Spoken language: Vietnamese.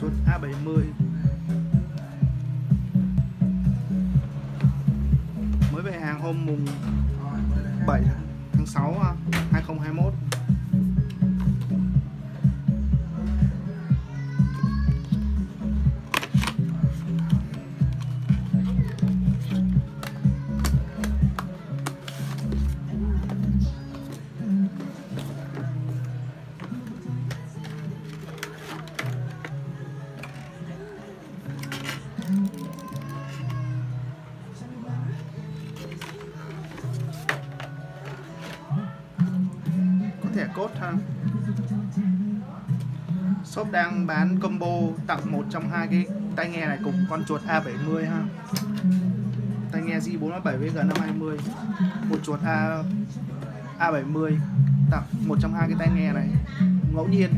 chốt A70 mới về hàng hôm mùng 7 tháng 6 2021 à, thẻ cốt ha. Shop đang bán combo tặng một trong hai cái tai nghe này cùng con chuột A70 ha. Tai nghe J47 với G520 một chuột A A70 tặng một trong hai cái tai nghe này. Ngẫu nhiên.